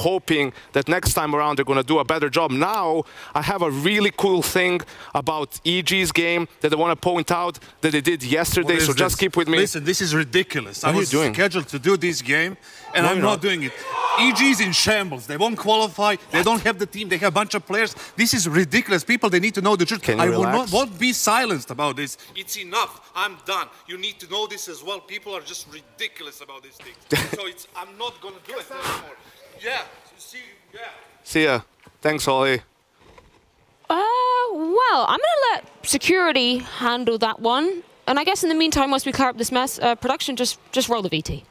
hoping that next time around they're going to do a better job. Now, I have a really cool thing about EG's game that I want to point out that they did yesterday, so just keep with me. Listen, this is ridiculous. What I was doing? scheduled to do this game, and No, I'm not not. doing it. EG's in shambles. They won't qualify. They don't have the team. They have a bunch of players. This is ridiculous. People, they need to know the truth. Can you I will not won't be silenced about this. It's enough. I'm done. You need to know this as well. People are just ridiculous about these things. so it's I'm not gonna do it anymore. Yeah. See. Yeah. See ya. Thanks, Holly. Uh, well, I'm gonna let security handle that one. And I guess in the meantime, once we clear up this mess, uh, production just just roll the VT.